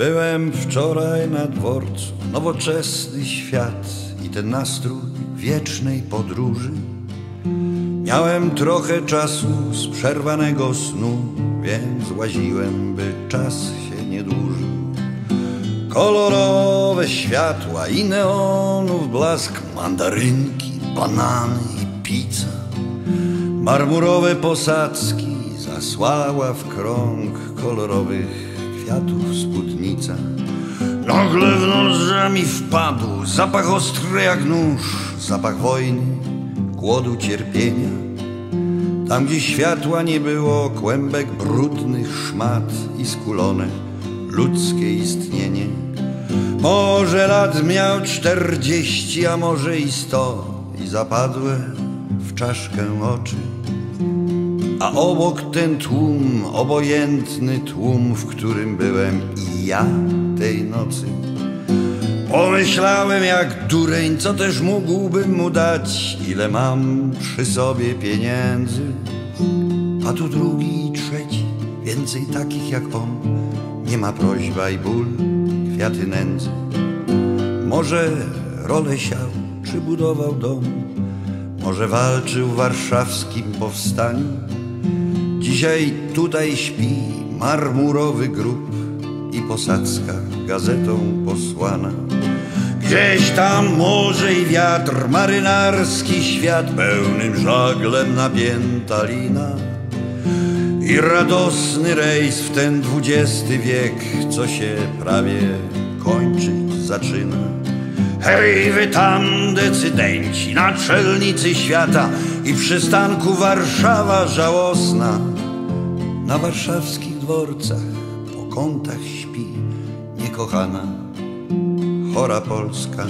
Byłem wczoraj na dworcu, nowoczesny świat i ten nastrój wiecznej podróży. Miałem trochę czasu z przerwanego snu, więc łaziłem, by czas się nie dłużył. Kolorowe światła i neonów blask, mandarynki, banany i pizza. Marmurowe posadzki zasłała w krąg kolorowych spódnica. Nagle w nos mi wpadł zapach ostry jak nóż, zapach wojny, głodu, cierpienia. Tam, gdzie światła nie było, kłębek brudnych szmat i skulone ludzkie istnienie. Może lat miał czterdzieści, a może i sto i zapadłe w czaszkę oczy. A obok ten tłum, obojętny tłum, w którym byłem i ja tej nocy. Pomyślałem jak dureń, co też mógłbym mu dać, ile mam przy sobie pieniędzy. A tu drugi i trzeci, więcej takich jak on. Nie ma prośba i ból, kwiaty nędzy. Może rolę siał, czy budował dom, może walczył w warszawskim powstaniu. Dzisiaj tutaj śpi marmurowy grób i posadzka gazetą posłana. Gdzieś tam morze i wiatr, marynarski świat, pełnym żaglem napięta lina. I radosny rejs w ten dwudziesty wiek, co się prawie kończyć zaczyna. Hej, wy tam decydenci, naczelnicy świata i przystanku Warszawa żałosna. Na warszawskich dworcach po kątach śpi niekochana, chora Polska.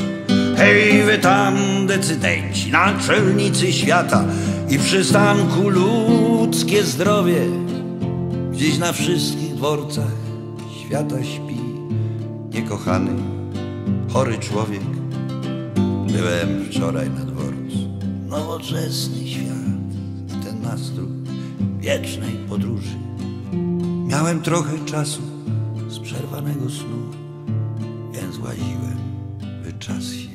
Hej, wy tam decydenci, naczelnicy świata i przystanku ludzkie zdrowie. Gdzieś na wszystkich dworcach świata śpi niekochany, chory człowiek. Byłem wczoraj na dworcu. Nowoczesny świat i ten nastrój wiecznej podróży. Miałem trochę czasu z przerwanego snu, więc łaziłem, by czas się